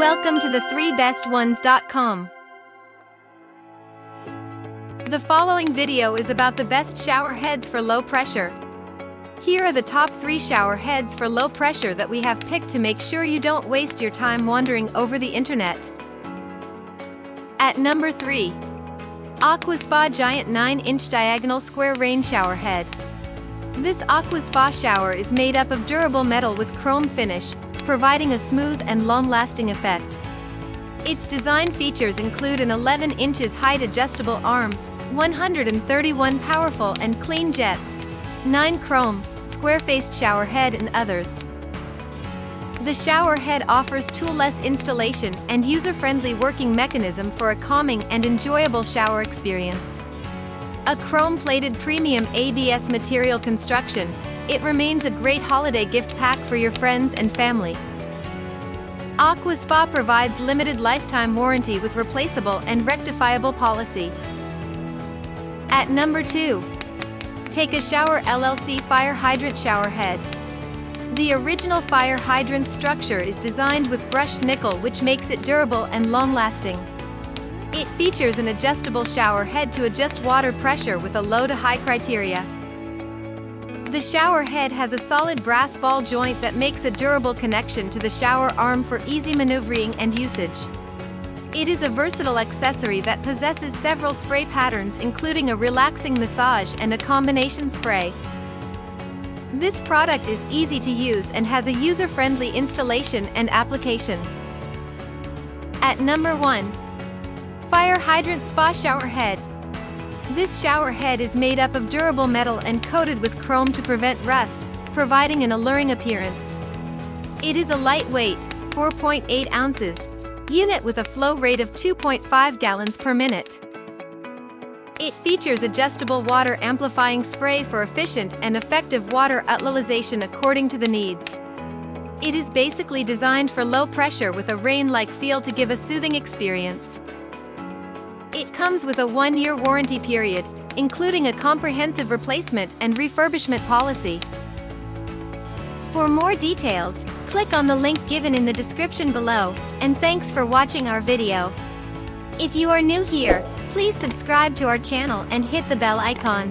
Welcome to the 3bestones.com. The following video is about the best shower heads for low pressure. Here are the top 3 shower heads for low pressure that we have picked to make sure you don't waste your time wandering over the internet. At number 3. Aquaspa Giant 9-inch Diagonal Square Rain Shower Head. This Aquaspa shower is made up of durable metal with chrome finish, providing a smooth and long-lasting effect. Its design features include an 11 inches height adjustable arm, 131 powerful and clean jets, 9 chrome, square-faced shower head and others. The shower head offers tool-less installation and user-friendly working mechanism for a calming and enjoyable shower experience. A chrome-plated premium ABS material construction, it remains a great holiday gift pack for your friends and family. Aqua Spa provides limited lifetime warranty with replaceable and rectifiable policy. At number 2. Take a Shower LLC Fire Hydrant Shower Head. The original fire hydrant structure is designed with brushed nickel which makes it durable and long-lasting. It features an adjustable shower head to adjust water pressure with a low to high criteria. The shower head has a solid brass ball joint that makes a durable connection to the shower arm for easy maneuvering and usage. It is a versatile accessory that possesses several spray patterns including a relaxing massage and a combination spray. This product is easy to use and has a user-friendly installation and application. At number 1. Fire Hydrant Spa Shower Head. This shower head is made up of durable metal and coated with chrome to prevent rust, providing an alluring appearance. It is a lightweight, 4.8 ounces, unit with a flow rate of 2.5 gallons per minute. It features adjustable water amplifying spray for efficient and effective water utilization according to the needs. It is basically designed for low pressure with a rain-like feel to give a soothing experience. It comes with a one-year warranty period, including a comprehensive replacement and refurbishment policy. For more details, click on the link given in the description below, and thanks for watching our video. If you are new here, please subscribe to our channel and hit the bell icon.